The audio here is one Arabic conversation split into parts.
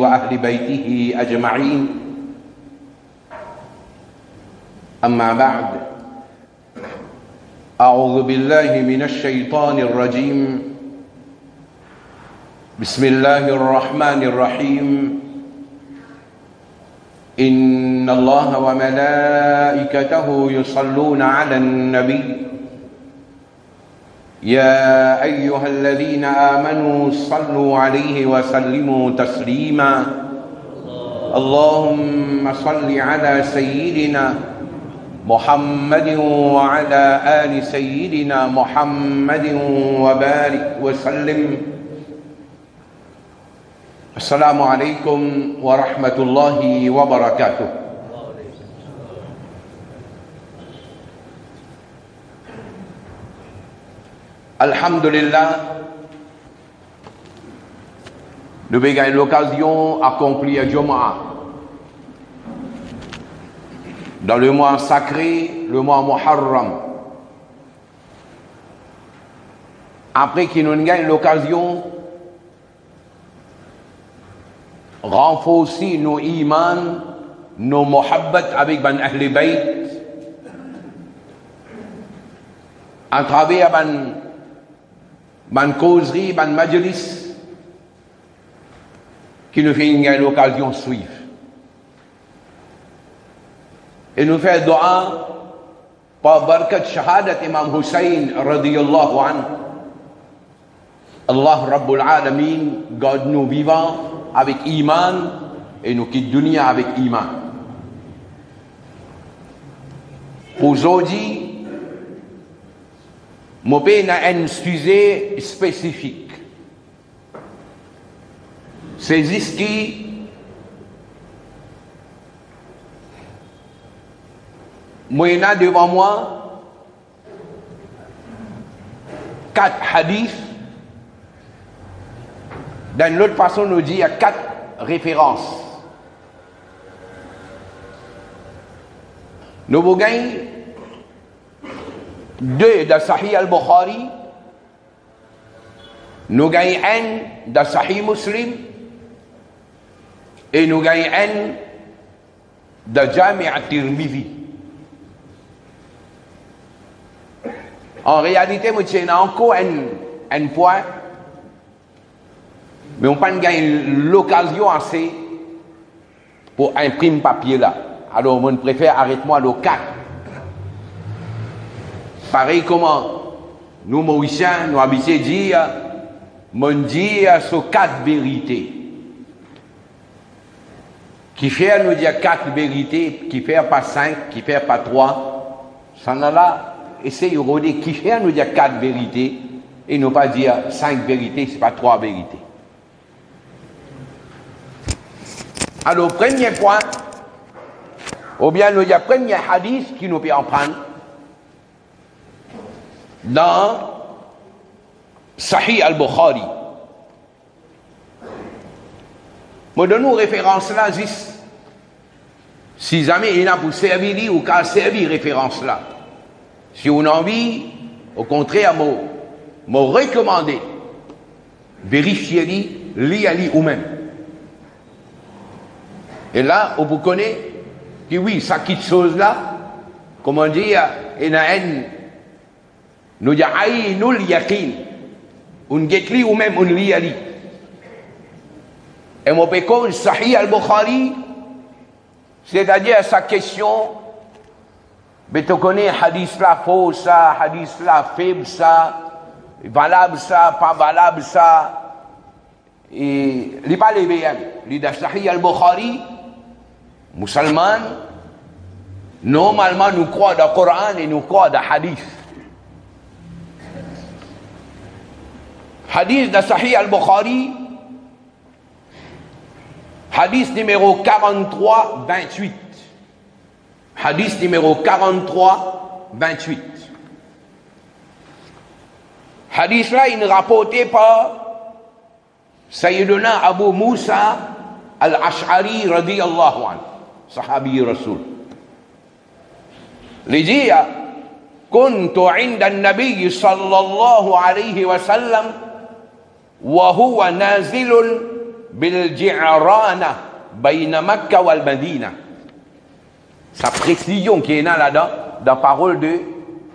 واهل بيته اجمعين اما بعد اعوذ بالله من الشيطان الرجيم بسم الله الرحمن الرحيم ان الله وملائكته يصلون على النبي يا ايها الذين امنوا صلوا عليه وسلموا تسليما اللهم صل على سيدنا محمد وعلى ال سيدنا محمد وبارك وسلم السلام عليكم ورحمه الله وبركاته Alhamdulillah, nous avons eu l'occasion d'accomplir le Dans le mois sacré, le mois Muharram. Après qu'il nous gagne l'occasion, renforcer nos imams, nos mohabbat avec Ban Ahl à travers Ban ban causerie, ban majlis, qui nous fait une occasion de suivre. Et nous fait doa par barakat shahadat Imam Hussein radiyallahu anhu. Allah Rabbul Alameen garde nous vivants avec iman et nous quitte dunia avec iman. Aujourd'hui, mon pays un sujet spécifique. C'est ce qui moi devant moi quatre hadiths. d'une autre façon, nous dit il y a quatre références. Nous vous gagnons deux, dans Sahih al-Bukhari, nous gagnons un de Sahih Muslim et nous gagnons un dans Jamia al-Tirmidhi. En réalité, nous avons encore un, un point, mais on peut pas gagné l'occasion assez pour imprimer papier là. Alors, je préfère arrêter moi le 4. Pareil comment nous, Mauriciens, nous habitons dire, mon dire ce quatre vérités. Qui fait nous dire quatre vérités, qui fait pas cinq, qui fait pas trois. Ça n'a là, essayez de qui fait nous dire quatre vérités et ne pas dire cinq vérités, c'est pas trois vérités. Alors, premier point, ou bien nous dire premier hadith qui nous peut en prendre dans Sahih al-Bukhari. Je donne une référence là, juste. Si jamais il n'a pas a pour servir, ou qu'a servi référence là. Si on en envie, au contraire, me recommander, vérifiez-les, lisez ou vous-même. Et là, on vous connaît, que oui, ça quitte chose là, comment dire, il y a une nous ainul yakin. Un getli ou même un liali. Et mon pécon, Sahih al-Bukhari, c'est-à-dire sa question, mais tu connais hadith la faux, ça, hadith la faible, ça, valable, ça, pas valable, ça. Et il n'est pas levé, hein. il Sahih al-Bukhari, musulman, normalement nous croyons dans le Coran et nous croyons dans le hadith. Hadith de Sahih al-Bukhari, hadith numéro 43, 28. Hadith numéro 43, 28. Hadith là, il ne rapporté par Sayyiduna Abu Musa al-Ash'ari radiyallahu anhu, sahabi Rasul. Il "Kuntu كنت عند النبي sallallahu alayhi wa sallam, وهو نازل بالجعرانة بين مكة والمدينة sa précision qui est la là-dedans dans la parole de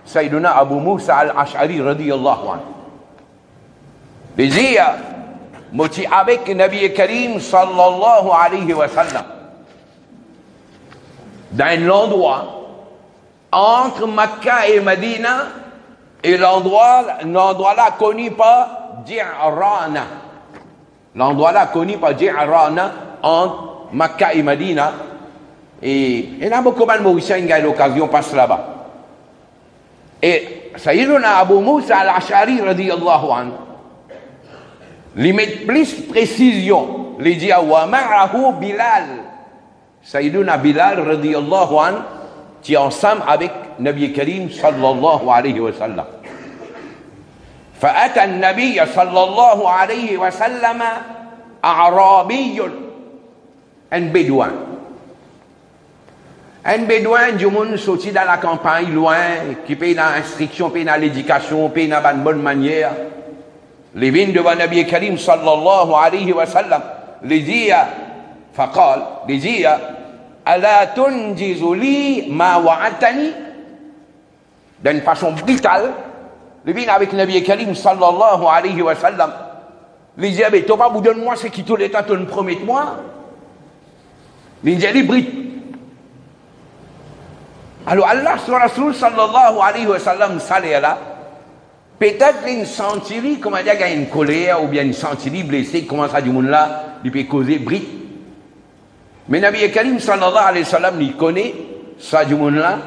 Sayyidina Abu Musa al-Ash'ari radiyallahu anhu dizia moti avec Nabi Karim sallallahu alayhi wa sallam dans l'endroit entre Makkah et Medina et l'endroit l'endroit là connu par Dji'rana. L'endroit là connu par Dji'rana en Makkah et Madina. Et, y a beaucoup de Mauriciens ont l'occasion passer là-bas. Et Sayyiduna Abu Musa al-Ashari radiyallahu anhu, lui met plus précision, il dit à ma'ahu Bilal. Sayyiduna Bilal radiyallahu anhu, qui est ensemble avec Nabi Karim sallallahu alayhi wa sallam. فأتى النبي صلى الله عليه وسلم أعرابي ان بدوان ان بدوان دي مون سوتي دا لا لوان كي بي دا انستريكسيون بي دا بان بون مانيير لبين فين نبي كريم صلى الله عليه وسلم لجيا فقال لجيا الا تنجز لي ما وعدتني دان فاشون بيتال Le bien avec le Nabi Karim sallallahu alayhi wa sallam. Il dit, mais Thomas, vous donne-moi ce qui tout l'État te promet moi. Il dit, brite. Alors Allah, son Rasul sallallahu alayhi wa sallam, salé Peut-être qu'il senterie, comment dire, qu'il y a une colère ou bien une sentirie blessée, comment ça, du monde là, il peut causer brite. Mais Nabi Karim sallallahu alayhi wa sallam, il connaît ça, du monde là,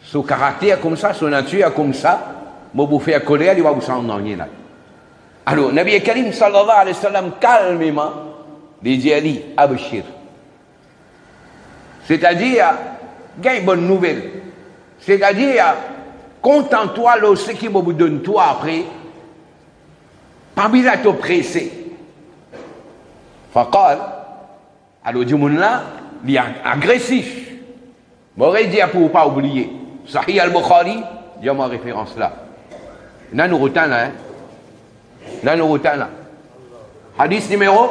son caractère comme ça, son nature comme ça. Mobufia wa na wenyewe. Alo nabi Karim sallallahu alaihi wasallam calmement les Ali abshir. C'est-à-dire gain bonne nouvelle. C'est-à-dire contente-toi de ce qui me donne toi après. Parmi la pressé. Fakal, alors du monde là, il est agressif. M'aurait dit pour pas oublier. Sahih al-Bukhari, il y a ma référence là. Là, nous retenons là. Hein. Là, nous retenons là. Hadith numéro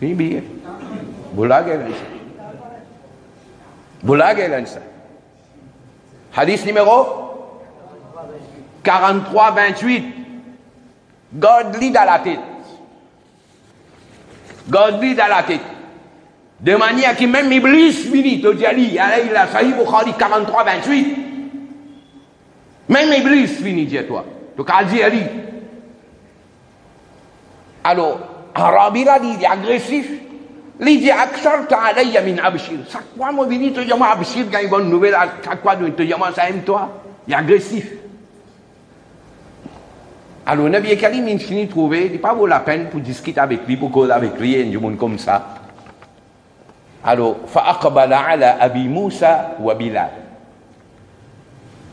Bibi. Bulaga lansa. ça Hadith numéro 43, 28. God lui dans la tête. God dans la tête. De manière que même Iblis finit, au diable. il a 43, 28. Même Iblis finit chez toi. Donc Algérie. Alors, Arabi là, il est agressif. Il dit Aksar ta'alayya min abshir. Ça quoi, mon béni, te diamant abshir quand il va une nouvelle, ça quoi, te diamant, ça aime toi. Il est agressif. Alors, Nabi Karim, il finit trouver, il n'est pas vaut la peine pour discuter avec lui, pour causer avec lui, et du monde comme ça. Alors, فأقبل على أبي موسى وبلال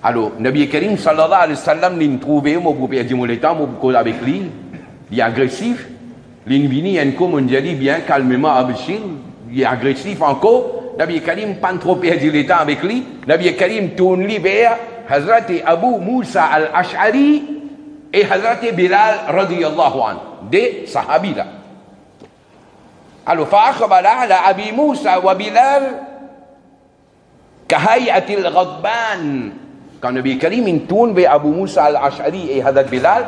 Alors, Nabi Karim sallallahu alayhi wa sallam, l'in trouvé, mon propriétaire molétant, mon cause avec lui, il est agressif, L'in vini, il y a on dit, bien calmement, abishil, il est agressif encore, Nabi Karim pas trop perdu l'état avec lui, Nabi Karim tourne lui vers Hazrat Abu Musa al-Ash'ari et Hazrat Bilal radiyallahu an, des sahabis là. Alors, قالوا ala Abi Musa wa Bilal كهيئة الغضبان كان نبي كريم تون بي ابو موسى الاشعري اي هذا بلال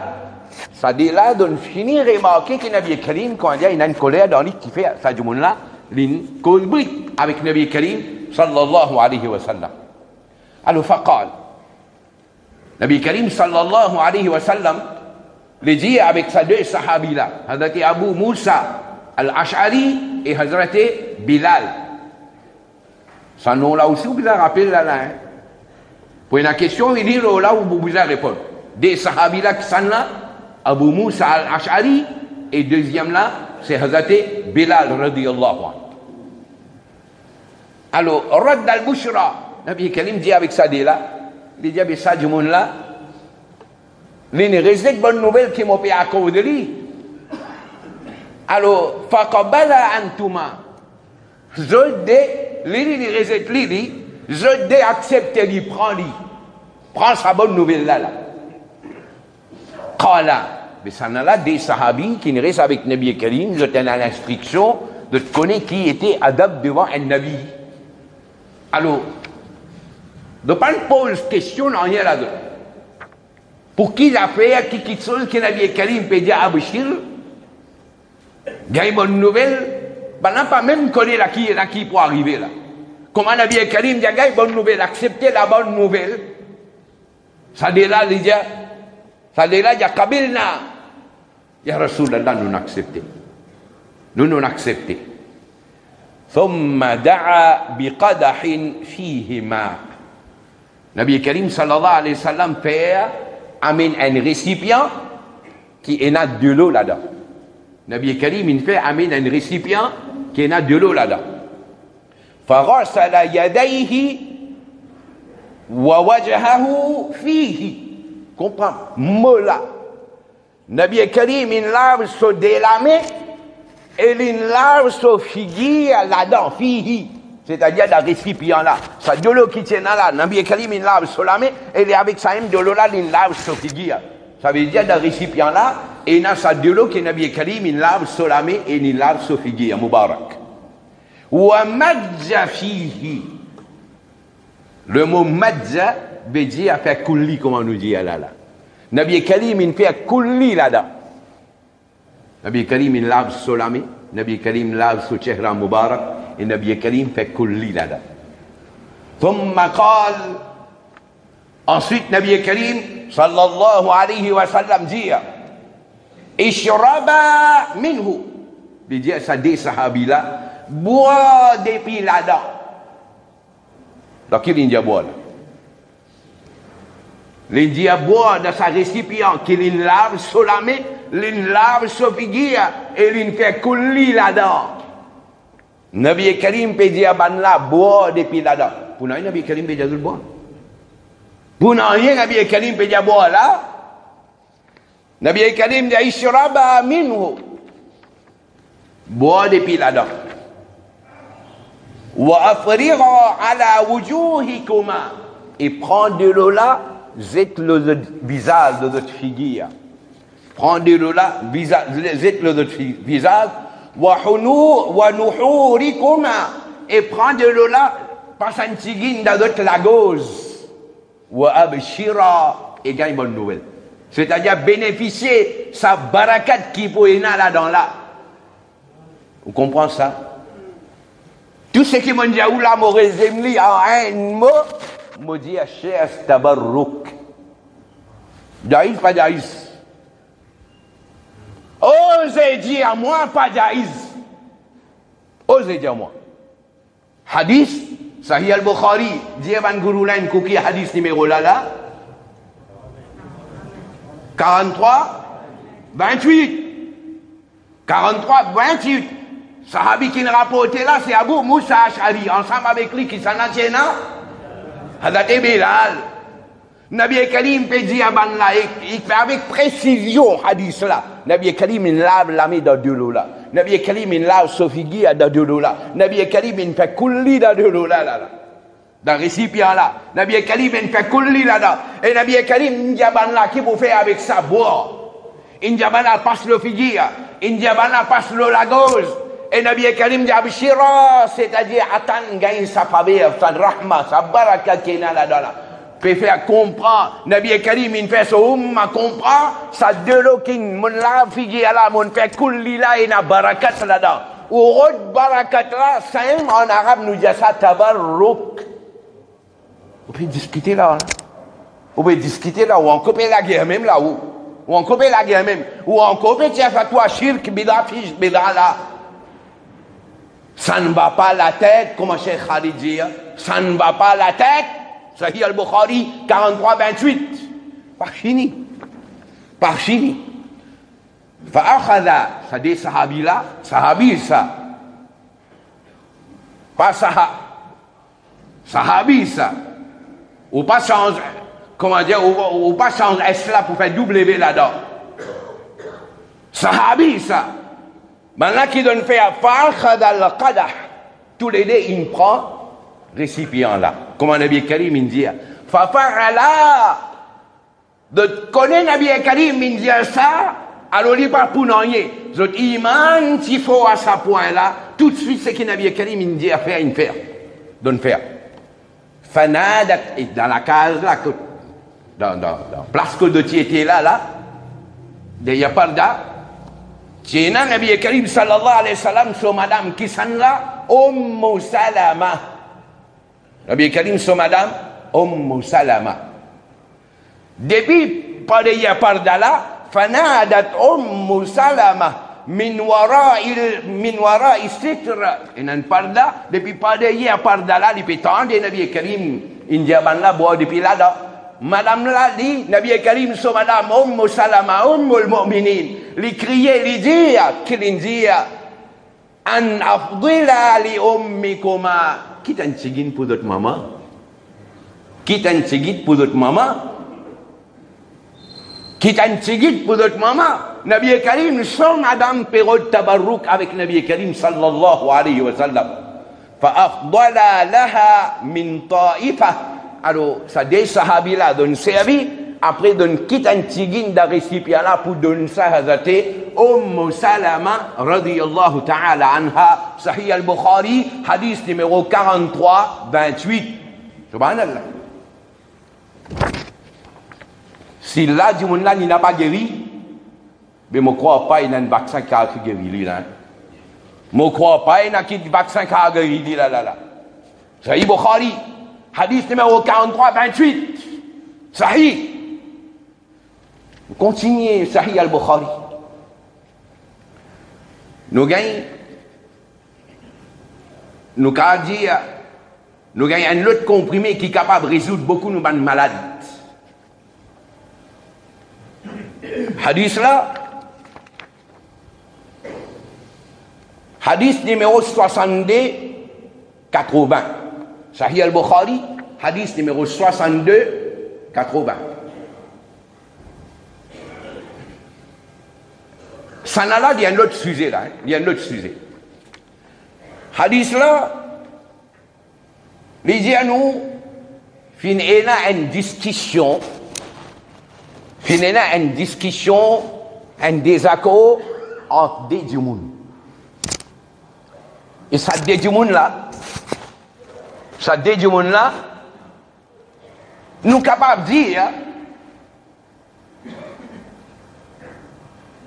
سادي لا دون فيني غي ماكي كي نبي كريم كان جاي نان كوليا داني كيفي ساجمون لا لين كون بيت ابيك نبي كريم صلى الله عليه وسلم قالوا فقال نبي كريم صلى الله عليه وسلم لجي ابيك سادي صحابي لا هذا كي ابو موسى الاشعري اي حضرته بلال سانو لا اوسو بلال رابيل لا لا When a question il dit là où Boubouza répond. Des là Abu Moussa al-Ash'ari, et deuxième là, c'est Hazate Bilal anhu. Alors, al-Bushra, dit avec ça il dit avec ah, ça là, bonne nouvelle qui m'a fait de lui. Alors, Fakabala Antuma, je dis, je dis prend Prends sa bonne nouvelle-là. Là. Mais ça n'a pas des sahabis qui ne restent avec Nabi Karim, je t'en ai l'instruction de connaître qui était adapte devant un Nabi. Alors, ne pas de question en rien là-dedans. Pour qui l'affaire, qui quitte seul, que Nabi Karim peut dire à a une bonne nouvelle, ben n'a pas même connu la qui, la qui pour arriver là. Comment Nabi Karim dit, une bonne nouvelle, Acceptez la bonne nouvelle, ਸਾਡੇ ਰਾਹ ਲਿਜਾ ਸਾਡੇ ਰਾਹ ਜਾ ਕਬਿਲਨਾ يا رسول الله nous n'acceptons nous nous n'acceptons ثم دعا بقدح فيه ماء نبي كريم صلى الله عليه وسلم père amène un récipient qui énate de l'eau là-dedans. Nabi Karim, il fait amène un récipient qui énate de l'eau là-dedans. فغسل يديه wa wajhahu fihi comprends Mola. « nabi karim in lave so délamé et in lave so figure là-dedans fihi c'est-à-dire dans le récipient là ça de l'eau qui tient là nabi karim in lave so lamé et avec sa même de l'eau là in lave so figure ça veut dire dans le récipient là et dans sa de l'eau qui nabi karim in lave so lamé et in lave so figure mubarak wa majja fihi Le mot madza veut dire à faire couler, comme on nous dit là là. Nabi Kalim, il fait couler là-dedans. Nabi Kalim, il lave solami. Nabi Kalim lave sous chehra mubarak. Et Nabi Kalim fait couler là-dedans. ثم قال Ensuite, Nabi Karim, sallallahu alayhi wa sallam, dit Ishraba minhu. Il dit, ça dit, sahabila, bois des piles là-dedans. lakini njia bwana linjia bwana sa récipient qui l'inlave solamente l'inlave figure, et l'in fait couler là-dedans Nabi Karim pédia dia ban depuis là-dedans pour Nabi Karim pe dia bois. boire pour Nabi Karim pe dia là Nabi Karim dit ishraba minhu boire depuis là-dedans et de le là zette-le visage de votre figure. de le là zette-le visage. Et de le là tigine dans votre lagos. Et gagne bonne nouvelle. C'est-à-dire bénéficier sa barakat qui peut là dans là. Vous comprenez ça? Tout ce qui m'a dit, ou je m'a résume en un mot, m'a dit, ah, cher tabarrouk. Daïs, pas daïs. Osez dire à moi, pas daïs. Osez dire à moi. Hadith, Sahih al-Bukhari, Dievan Gurulain Kouki, hadith numéro là là. 43, 28. 43, 28. Sahabi qui nous rapportait là, c'est Abu Moussa Ash'ari, ensemble avec lui qui s'en a Hadate Bilal. Nabi Karim peut dire Banla, il fait avec précision hadith là. Nabi Karim il lave l'ami dans de l'eau là. Nabi Karim il lave Sofigi dans de l'eau là. Nabi Karim il fait couler dans de l'eau là là. Dans le récipient là. Nabi Karim il fait couler là là. Et Nabi Karim il là qui vous fait avec sa boire. Banla passe le figuier, Banla passe le lagose, et eh, Nabi Karim dit Abshira, c'est-à-dire Atan gagne sa faveur, sa rahma, sa baraka qui est là-dedans. Peut faire comprendre. Nabi Karim, il fait son umma comprend. Sa delokin, mon la figi ala, mon fait kullila et na barakat là-dedans. Ou rot barakat là, ça en arabe nous dit ça tabarruk. Vous pouvez discuter là. Hein? Vous pouvez discuter là, ou on couper la guerre même là haut Ou on couper la guerre même. Ou on couper, tiens, toi shirk, bida, bidala. Ça ne va pas la tête, comme Cheikh Khalid dit. Hein. Ça ne va pas la tête. Sahih al-Bukhari, 43-28. Par Chini. Par Chini. ça dit sahabi là, sahabi ça. Pas sahab. Sahabi ça. Ou pas change, comment dire, ou, ou pas change S là pour faire W là-dedans. Sahabi ça. Maintenant qu'il donne fait à qadah, tous les deux, il prend récipient là. Comme Nabi Karim, il dit, fa'ala. De connaître Nabi Karim, il dit ça, alors il pas pour n'ailler. il iman, s'il faut à ce point là, tout de suite, c'est que Nabi Karim, il dit à faire, il faire. Donne faire. Fanadat, et dans la case là, dans, dans, dans, place que de était là, là, il n'y a pas là, Cina Nabi Karim sallallahu alaihi wasallam So Madam kisanla Ummu Salamah. Nabi Karim sumadam Ummu Salamah. Debi pada ia pardala fanadat Ummu Salamah min wara'il min wara'i sitra inan parda debi pada ia pardala di pitan di Nabi Karim injabanlah buah di pilada. Madame l'a dit, Nabi Karim, so madame, Ummu Salama, Ummu al-Mu'minin, lui crié, lui dire, qu'il dit, An afdila li ummi kuma. Qui t'en pour d'autres mamans? Qui t'en pudut pour d'autres mamans? Qui t'en Kita pour d'autres mamans? Nabi Karim, so madame Perrault Tabarruk avec Nabi Karim sallallahu alayhi wa sallam. Fa فأفضل laha min ta'ifah. alo sa dey sahabi la don servi après don kit antigin da récipient là pour don sahazate Umm Salama radiyallahu ta'ala anha Sahih al-Bukhari hadith numéro 43 28 subhanallah si là du monde là il n'a pas guéri mais je ne crois pas qu'il a un vaccin qui a guéri je ne crois pas qu'il a un vaccin qui a guéri là là là Sahih Bukhari Hadith numéro 43, 28. Sahih. continuez Sahih al-Bukhari. Nous gagnons. Nous dire. Nous gagnons un autre comprimé qui est capable de résoudre beaucoup de maladies. Hadith là. Hadith numéro 62, 80. Sahih al-Bukhari, hadith numéro 62, 80. Sanala, il y a un autre sujet là. Hein. Il y a un autre sujet. Hadith là, les dit à nous, finira une discussion, fin une discussion, un désaccord entre des gens. Et ça, des gens là, ça ce mon là, nous capables de dire,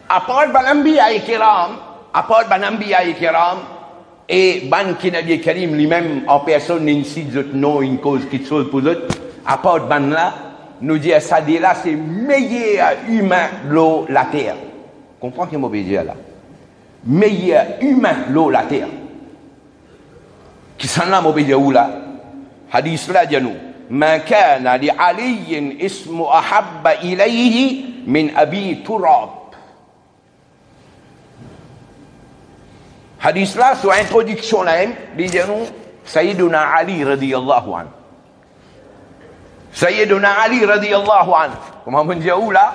apporte banambi à Ikiram, banambi à Ikiram, et ban Kinabi Karim lui-même en personne n'incite d'autres non, une cause qui chose pour d'autres, apporte ban là, nous dit ça dit là, c'est meilleur humain l'eau, la terre. Comprends que veux dire là. Meilleur humain l'eau, la terre. كسلام بيولا حديث لا جنو ما كان لعلي اسم أحب إليه من أبي تراب حديث لا سوى انتوديكشون لهم بيجنو سيدنا علي رضي الله عنه سيدنا علي رضي الله عنه وما من جاولا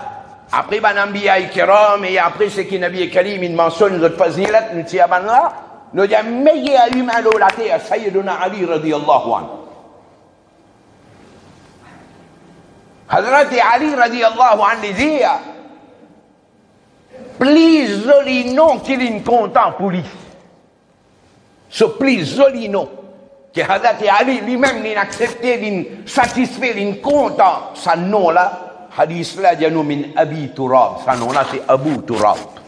عقب الانبياء الكرام يعطيسك نبي كريم من سنة الفزيلة نتيابا الله نو جمعي أبي مالو لاتي سيدنا علي رضي الله عنه حضرت علي رضي الله عنه زي بليز زولي نو كيلين كونتان بوليس سو بليز زولي نو كي حضرت علي لي مم لين اكسبتي لين ساتيسفي لين كونتان سنولا حديث لا جنو من أبي تراب سنولا سي أبو تراب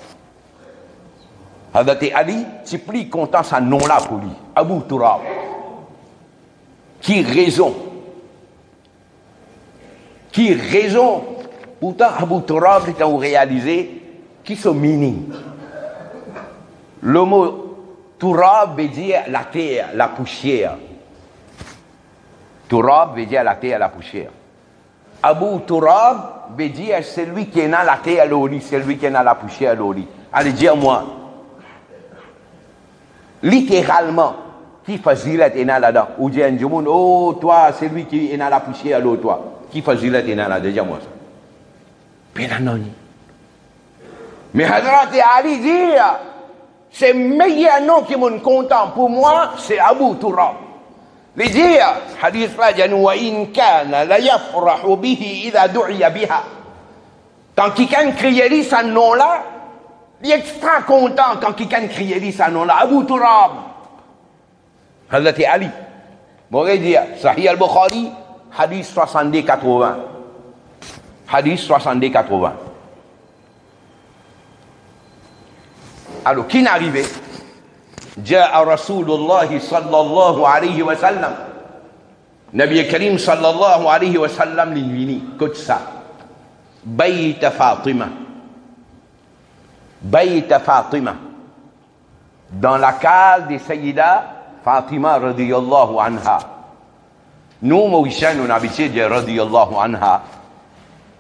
tu Ali, c'est plus content sa nom-là pour lui. Abu Turab. Qui raison Qui raison Pourtant, Abu Turab, c'est as vous qui sont mini. Le mot Turab veut dire la terre, la poussière. Turab veut dire la terre, la poussière. Abu Turab veut dire celui qui est dans la terre, l'oli, celui qui est dans la poussière, l'oli. Allez, dis-moi littéralement, qui et n'a là-dedans. Ou un oh toi, c'est lui qui est dans la poussière, toi. Qui là moi ça. Mais Ali dit, c'est meilleur nom qui me content pour moi, c'est Abu Turab. Il dit, hadith wa in la bihi du'ya biha. Tant qu'il crie ce nom-là, Il est extra content quand quelqu'un crie ça non là Abu Turab Hazrat Ali dit Sahih al-Bukhari hadith 70 80 hadith 70 80 alors qui n'arrivait جاء رسول الله صلى الله عليه وسلم نبي كريم صلى الله عليه وسلم للميني كتسا بيت فاطمه Bayt Fatima, dans la case de Sayyida Fatima radiallahu anha. Nous, Mauriciens, nous habitons de radiallahu anha.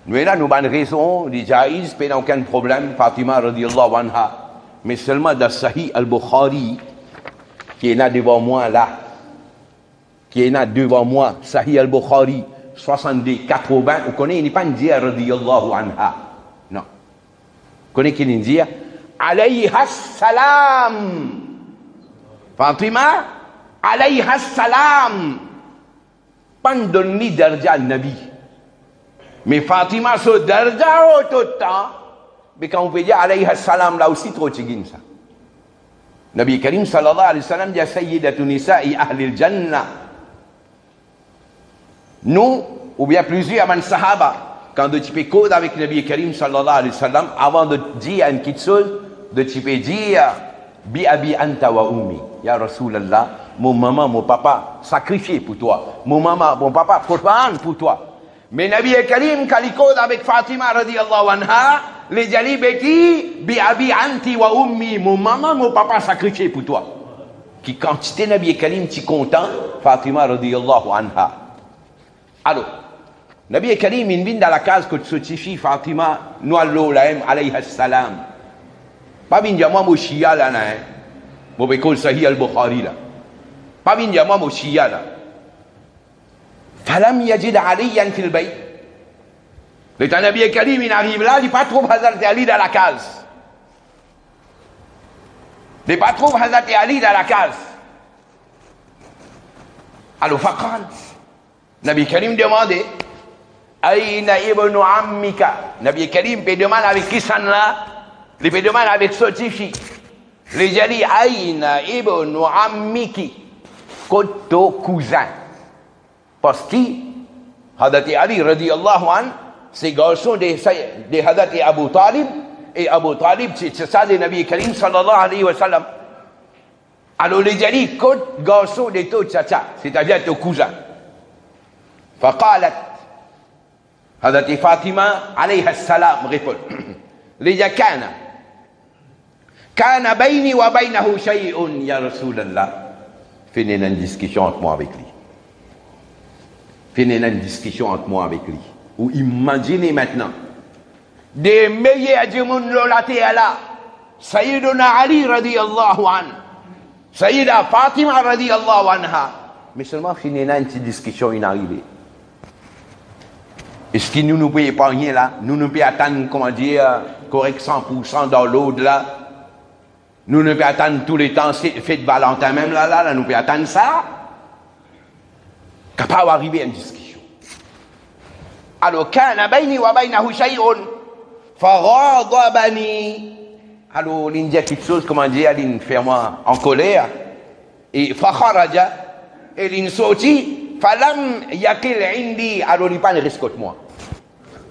Nous, là, nous avons raison, les jaïs, pas aucun problème, Fatima radiallahu anha. Mais seulement dans Sahih al-Bukhari, qui est là devant moi, là, qui est là devant moi, Sahih al-Bukhari, 70, 80, vous connaissez, il n'est pas dire radiyallahu anha. Kone ki ni nzia Alayha Fatima Alayha salam ni darja nabi Mais Fatima so darja o oh, tota Mais quand on peut dire alayha salam aussi trop chigin ça Nabi Karim sallallahu alaihi wasallam dia ya sayyidatu nisa'i ahli jannah Nous, ou bien plusieurs aman sahaba. Quand tu type code avec Nabi Karim sallallahu alayhi wa avant de dire à une petite chose, de type dire Bi abi anta wa ummi, ya Rasulallah, mon maman, mon papa, sacrifié pour toi. Mon maman, mon papa, pour toi. Mais Nabi Karim, quand il code avec Fatima radiallahu anha, les Jalib dit Bi abi anti wa ummi, mon maman, mon papa sacrifié pour toi. Qui es Nabi Karim, tu content, Fatima radiallahu anha. Alors, نبي كريم من بين دلكاز كت سوتشي فاطمة نو الله عليه السلام بابين جماعة مشيا لنا مو بيكون صحيح البخاري لا بابين جماعة مشيا لا فلم يجد عليا في البيت لتا نبي كريم من عريب لا لي باتخو بحضرت علي دلكاز لي باتخو بحضرت علي دلكاز ألو فقال نبي كريم دماغي aina ibnu ammika nabi karim pe demande avec qui ça là il pe demande avec sotifi les jali aina ibnu ammiki koto kuzan Pasti Hadati Ali radiyallahu an c'est garçon de de Hadati Abu Talib et Abu Talib c'est ça nabi karim sallallahu alayhi wa sallam alors les jali garçon de tout ça c'est-à-dire ton cousin حضرت فاطمه عليها السلام غفل لذا كان كان بيني وبينه شيء يا رسول الله فيني نان ديسكسيون مع avec lui فيني نان ديسكسيون مع avec lui ou imaginez maintenant des meilleurs اجمون monde la terre سيدنا علي رضي الله عنه سيدة فاطمة رضي الله عنها مثل ما فيني نان ديسكسيون ان est ce qui nous ne paye pas rien là, nous ne pouvons attendre, comment dire, correct 100% dans l'autre là. Nous ne pouvons attendre tous les temps, fête Valentin même là, là, là nous pouvons attendre ça. Capable arriver à une discussion. Alors, kana bayni wa hu shay'un bani Alors, il dit quelque chose, comment dire, il fait moi en colère. Et fakharaja, et il sortit, falam yakil indi, alors il pas de risque moi.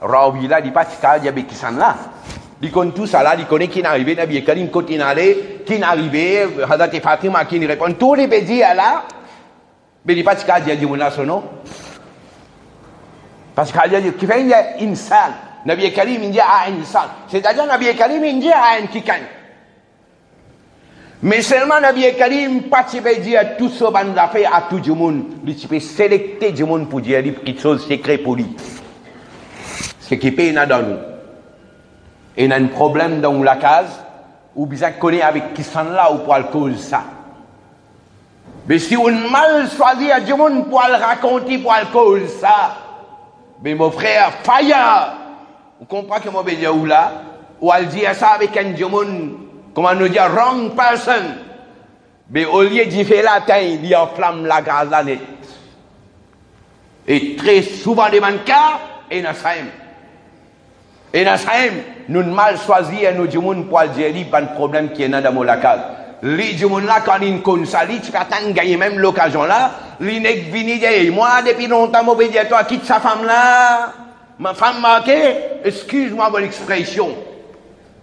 Rawi là, il pas ça, il qui sont là. Il connaît tout ça là, il connaît qui est arrivé, il bien qu'il qui est allé, qui est arrivé, Hazrat et Fatima qui répond, tous les pays là, mais il pas ça, il dit, on a son nom. Parce qu'il a dit, qui fait, y a insan. Nabi Karim, il dit, ah, insan. C'est-à-dire, Nabi Karim, il dit, ah, qui kan. Mais seulement Nabi Karim, pas si peut dire tout ce qu'on a fait à tout le monde. Il peut sélecter du monde pour dire quelque chose de secret pour lui qui est a dans nous. Il a un problème dans la case, ou bien connaît avec qui sont là ou pour le cause ça. Mais si on mal choisi un du pour le raconter, pour le cause ça, mais mon frère, fire! Vous comprenez que mon bébé ou là, ou elle dit ça avec un du comment nous dire, wrong person. Mais au lieu d'y faire la taille, il y a flamme la gazanette. Et très souvent des mannequins, et nous savons. Et dans ça, nous mal choisi et nous disons pour gérer pas de problème qui est dans mon case. Les gens là, quand ils connaissent ça, ils même l'occasion là. dire, moi, depuis longtemps, je dire, toi, quitte sa femme là. Ma femme marqué excuse-moi mon expression,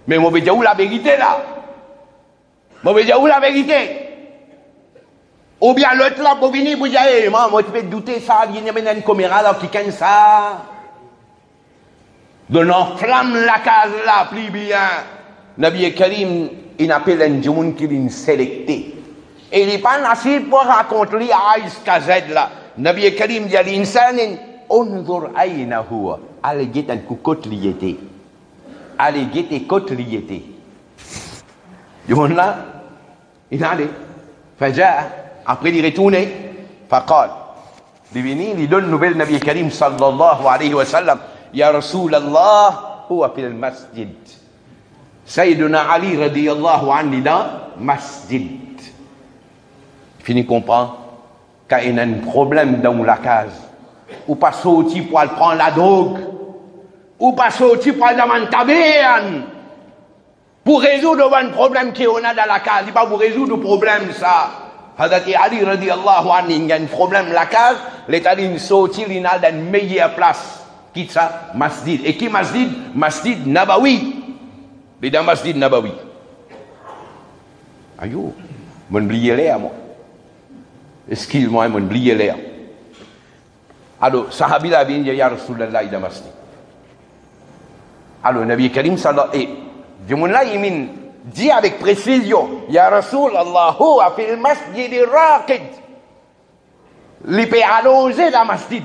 Mais je dire, où la vérité là? Je dire, la vérité? Ou bien l'autre là, pour venir, vous dire, eh, moi, je peux douter ça, il y a une caméra qui ça. Donc on flamme la case là, plus bien. Nabi Karim, il appelle un monde qui l'a sélecté. Et il n'est pas facile pour raconter Aïs Kazed là. Nabi Karim dit à l'insan, انظر أين هو على جيت أنكو كتليتي على جيت كتليتي يقول لا إن فجاء après il retourne فقال devinez il donne nouvelle Nabi Karim sallallahu alayhi wa sallam ya Rasulallah huwa fil masjid Sayyiduna Ali radhiyallahu anhu dans masjid fini comprend quand il y a un problème dans la case ou pas sorti pour aller prendre la drogue ou pas sorti pour aller dans le taverne pour résoudre un problème qu'on a dans la case il pas vous résoudre le problème ça Hazrat Ali radhiyallahu anhu il y a un problème la case l'état il sortir il a une meilleure place Kita ça, masjid. Et qui masjid Masjid Nabawi. Et dans masjid Nabawi. Ayo, je oublié moi. Excuse-moi, je oublié l'air. Alors, bin, ya Rasulallah, il masjid. Alors, Nabi Karim, sallallahu eh, alayhi wa sallam, il dit avec précision, ya Rasulallah, a fait le masjid raqid. Il peut dans la masjid.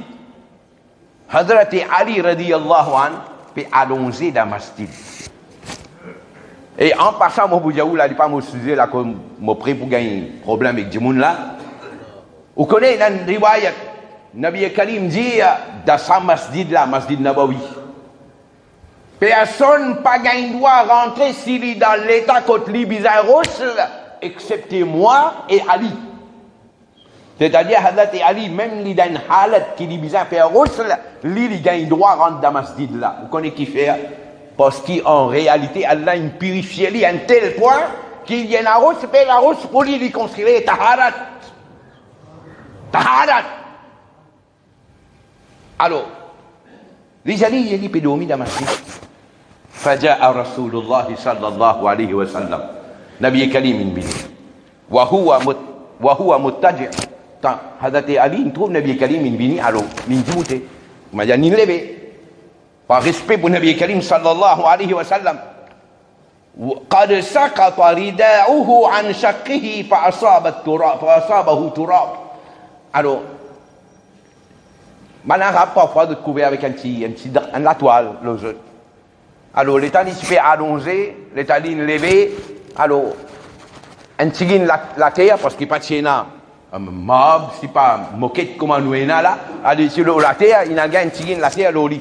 Hadrat Ali radiyallahu an puis allongé dans masjid. Et en passant, mon boudjaou, là, il pas mon sujet, là, comme mon prêt pour gagner problème avec du monde, là. Vous connaissez, dans une riwayat, Nabi Karim dit, euh, dans sa masjid, là, masjid Nabawi. Personne pas gagne droit rentrer s'il est dans l'état côté bizarre, excepté moi et Ali. C'est-à-dire, Hadrat Ali, même lui, dans une halat qui dit bizarre, fait rousse, lui, il a le droit à rentrer dans masjid là. Vous connaissez qui fait Parce qu'en réalité, Allah, il purifie lui à un tel point qu'il y a une rousse, il fait la rousse, pour lui, il considère Taharat. Taharat. Alors, les amis, il dit, dormir dans masjid. فجاء رسول الله صلى الله عليه وسلم نبي كريم به وهو مت وهو متجع temps hazate ali ntrouve nabi karim min bini alo min djibouté maja ya nin lebe par respect pour nabi karim sallallahu alayhi wa sallam قد سقط رداؤه عن شقه فأصاب التراب فأصابه تراب alors Man arabe parfois de couvert avec un petit, un petit, un la toile, le jeu. Alors, l'état se fait allonger, l'état levé, alors, un petit la, la terre parce qu'il n'y a pas de mob, si pas moquette comme nous a là, allez sur la terre, il a gagné tirer la terre l'oli.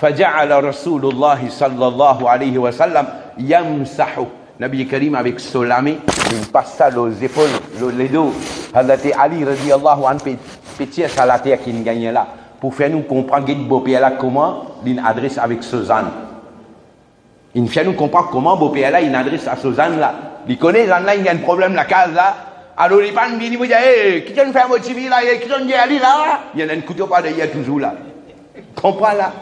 فجعل Faja'ala Rasulullah صلى alayhi wa sallam, yamsahu. Nabi Karim avec solami il passa aux épaules les dos Hazrat Ali رضي الله عنه petit à la terre qu'il gagné là pour faire nous comprendre que là comment il adresse avec Suzanne il fait nous comprendre comment Bopé là il adresse à Suzanne là il connaît là il y a un problème la case là Alo di pan bini pun jaya. Eh, kita ni faham cibi lah. Eh, kita ni jaya di lah. Yang dan kutu pada ia ya tuzuh lah. Kompal lah.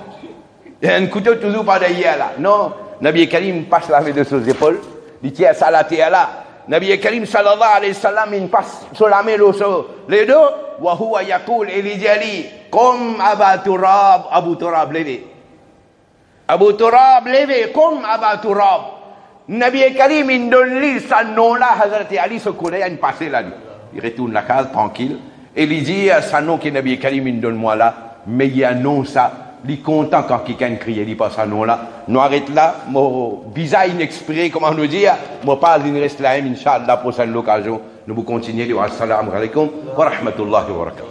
Yang dan kutu tuzuh pada ia ya lah. No. Nabi Karim pas lah video sosial. Di tiap salah tiap lah. Nabi Karim sallallahu alaihi wasallam in pas sulame lo so ledo wa huwa yaqul ilijali qum aba turab abu turab lebi abu turab lebi qum aba turab Nabi Karim, il donne l'île, ça nom-là, Hazrat Ali se coulait à une passée là. Il retourne la case tranquille et il dit euh, Ça non que Nabi Karim, il donne-moi là, mais il annonce a ça. Il est content quand quelqu'un crie, il pas ça non là. Nous arrête là, mon bizarre inexpiré, comment nous dire, moi pas il reste là, Inch'Allah, prochaine occasion. Nous vous continuer, assalamu alaikum wa rahmatullahi wa barakatuh.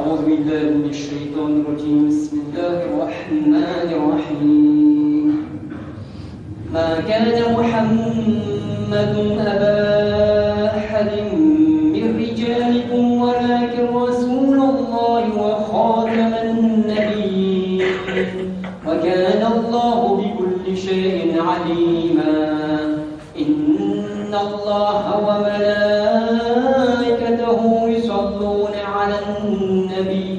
أعوذ بالله من الشيطان الرجيم بسم الله الرحمن الرحيم ما كان محمد أبا أحد من رجالكم ولكن رسول الله وخاتم النبي وكان الله بكل شيء عليما إن الله وملائكته يصلون على النبي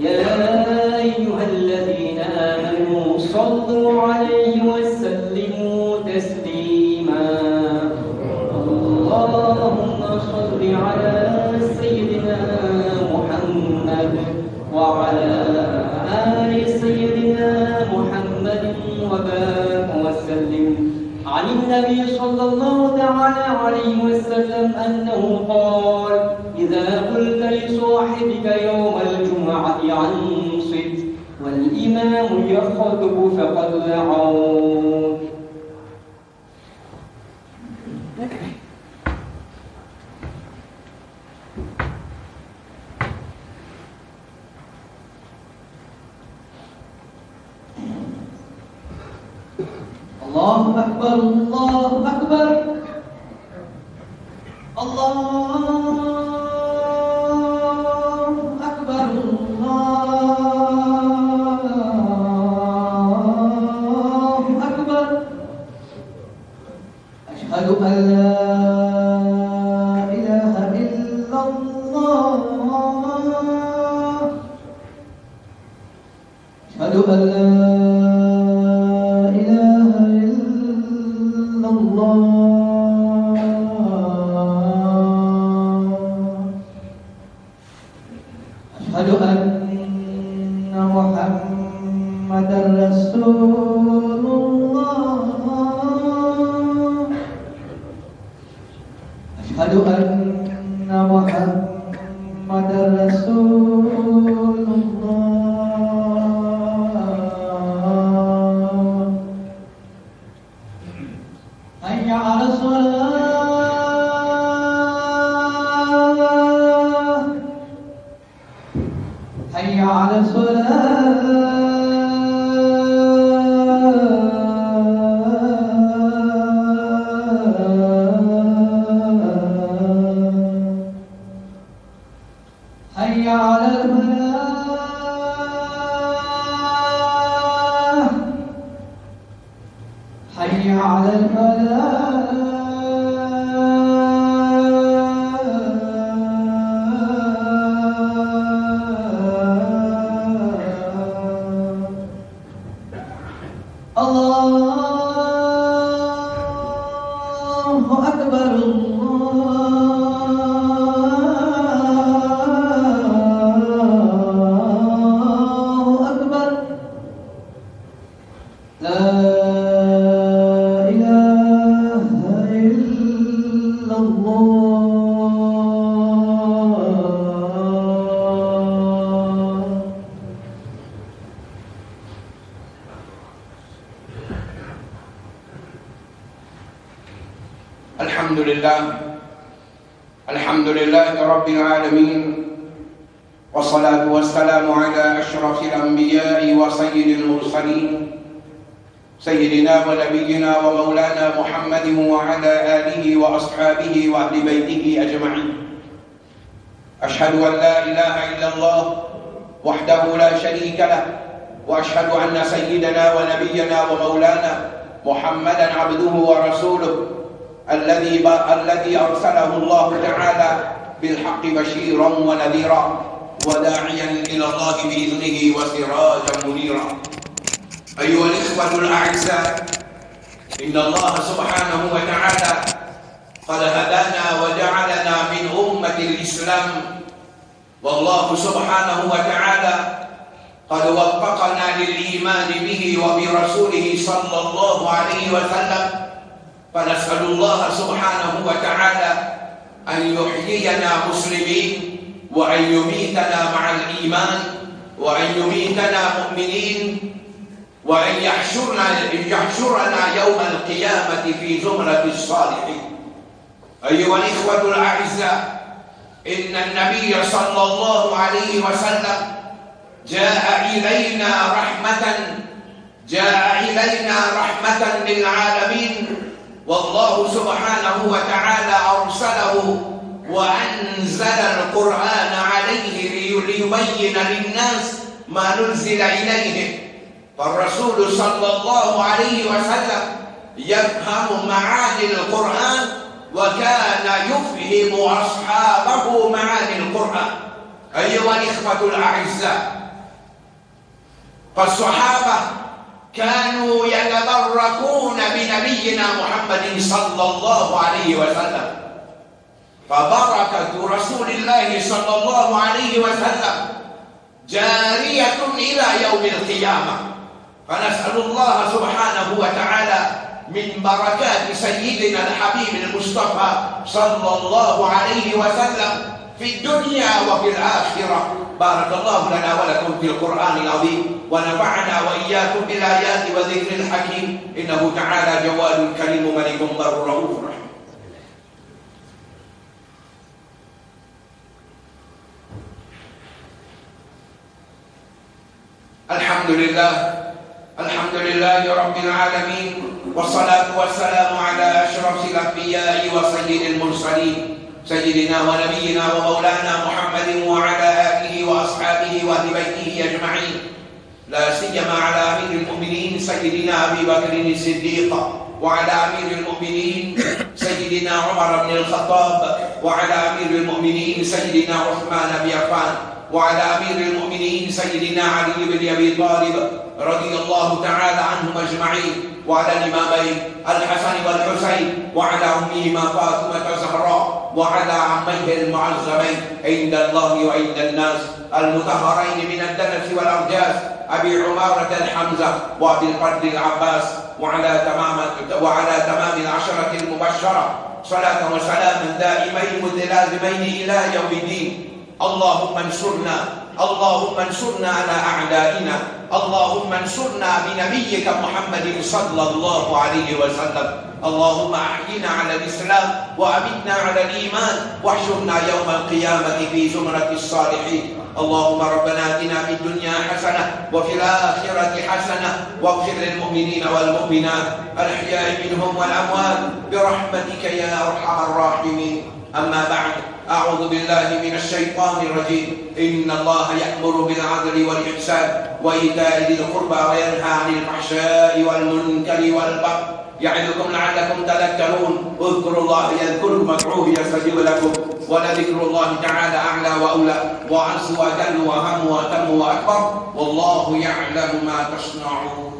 يا أيها الذين آمنوا صلوا عليه وسلموا تسليما اللهم صل على سيدنا محمد وعلى آل سيدنا محمد وبارك وسلم عن النبي صلى الله تعالى عليه وسلم أنه قال صاحبك يوم الجمعة ينصت والإمام يخطب فقد دعوا الله أكبر الله أكبر الله محمدا عبده ورسوله الذي الذي ارسله الله تعالى بالحق بشيرا ونذيرا وداعيا الى الله باذنه وسراجا منيرا ايها الاخوه الاعزاء ان الله سبحانه وتعالى قد هدانا وجعلنا من امه الاسلام والله سبحانه وتعالى قد وفقنا للإيمان به وبرسوله صلى الله عليه وسلم فنسأل الله سبحانه وتعالى أن يحيينا مسلمين وأن يميتنا مع الإيمان وأن يميتنا مؤمنين وأن يحشرنا يحشرنا يوم القيامة في زمرة الصالحين أيها الإخوة الأعزاء إن النبي صلى الله عليه وسلم جاء إلينا رحمة جاء إلينا رحمة للعالمين والله سبحانه وتعالى أرسله وأنزل القرآن عليه ليبين للناس ما نزل إليهم فالرسول صلى الله عليه وسلم يفهم معاني القرآن وكان يفهم أصحابه معاني القرآن أيها الإخوة الأعزاء فالصحابة كانوا يتبركون بنبينا محمد صلى الله عليه وسلم فبركة رسول الله صلى الله عليه وسلم جارية إلى يوم القيامة فنسأل الله سبحانه وتعالى من بركات سيدنا الحبيب المصطفى صلى الله عليه وسلم في الدنيا وفي الآخرة بارك الله لنا ولكم في القرآن العظيم ونفعنا وإياكم بالآيات وذكر الحكيم إنه تعالى جواد كريم ملك بر رؤوف رحيم الحمد لله الحمد لله رب العالمين والصلاة والسلام على أشرف الأنبياء وسيد المرسلين سيدنا ونبينا ومولانا محمد وعلى آله وأصحابه وأهل بيته أجمعين لا سيما على أمير المؤمنين سيدنا أبي بكر الصديق وعلى أمير المؤمنين سيدنا عمر بن الخطاب وعلى أمير المؤمنين سيدنا عثمان بن عفان وعلى أمير المؤمنين سيدنا علي بن أبي طالب رضي الله تعالى عنهم أجمعين وعلى الإمامين الحسن والحسين وعلى أمهما فاطمة الزهراء وعلى عميه المعظمين عند الله وعند الناس المطهرين من الدنس والأرجاس أبي عمارة الحمزة وأبي القدر العباس وعلى تمام وعلى تمام العشرة المبشرة صلاة وسلام دائمين متلازمين إلى يوم الدين اللهم انصرنا اللهم انصرنا على أعدائنا اللهم انصرنا بنبيك محمد صلى الله عليه وسلم اللهم أحينا على الإسلام وأمتنا على الإيمان واحشرنا يوم القيامة في زمرة الصالحين اللهم ربنا اتنا في الدنيا حسنه وفي الاخره حسنه واغفر للمؤمنين والمؤمنات الاحياء منهم والاموات برحمتك يا ارحم الراحمين اما بعد اعوذ بالله من الشيطان الرجيم ان الله يامر بالعدل والاحسان وايتاء ذي القربى وينهى عن الفحشاء والمنكر والبغي يعدكم لعلكم تذكرون اذكروا الله يذكركم ادعوه يستجيب لكم ولذكر الله تعالى أعلى وأولى وعز وأجل وأهم وأتم وأكبر والله يعلم ما تصنعون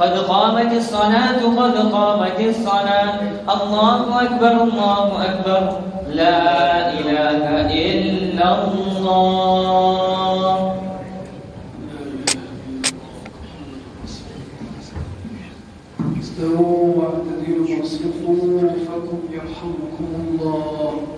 قد قامت الصلاة قد قامت الصلاة الله أكبر الله أكبر لا إله إلا الله استووا واعتدلوا واسلكوا خلفكم يرحمكم الله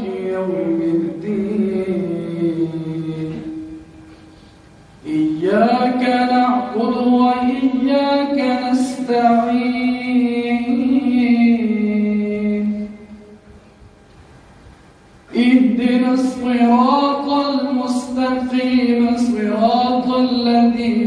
وإياك نستعين اهدنا الصراط المستقيم صراط الذين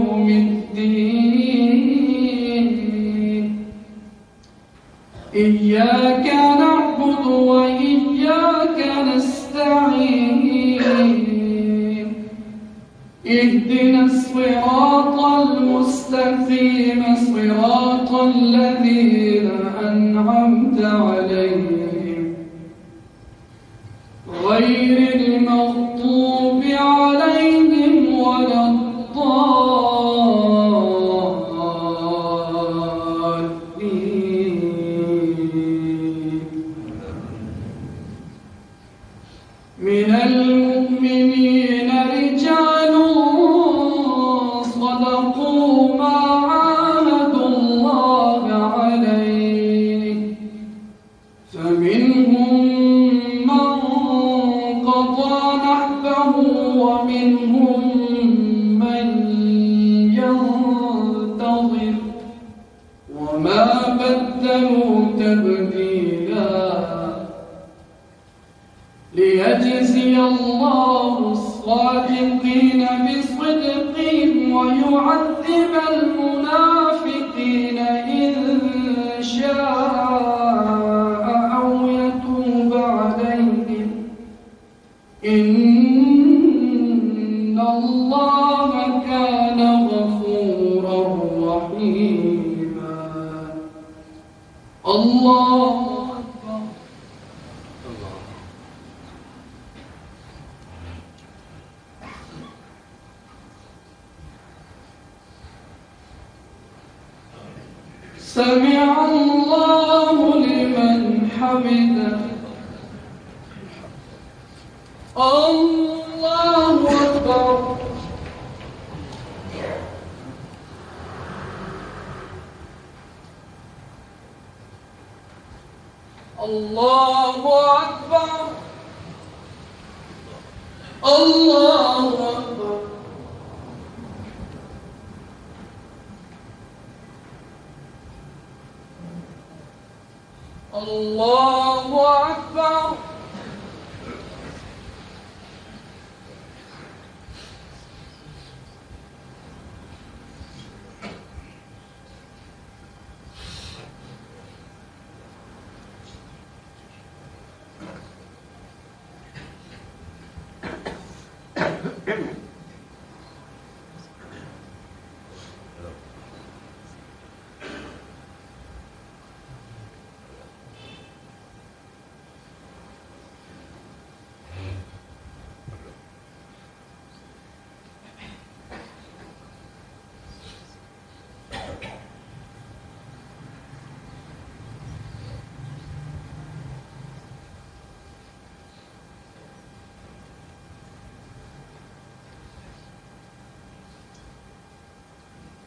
يوم سمع الله لمن حمده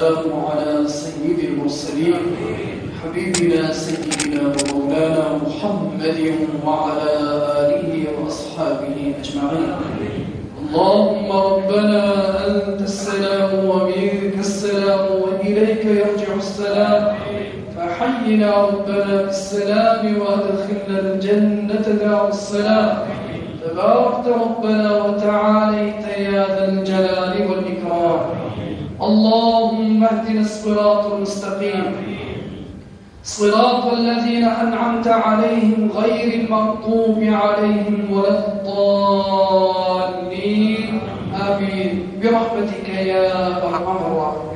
والسلام على سيد المرسلين حبيبنا سيدنا ومولانا محمد وعلى آله وأصحابه أجمعين اللهم ربنا أنت السلام ومنك السلام وإليك يرجع السلام فحينا ربنا بالسلام وأدخلنا الجنة دار السلام تباركت ربنا وتعاليت يا ذا الجلال والإكرام اللهم اهدنا الصراط المستقيم صراط الذين أنعمت عليهم غير المغضوب عليهم ولا الضالين آمين برحمتك يا أرحم الراحمين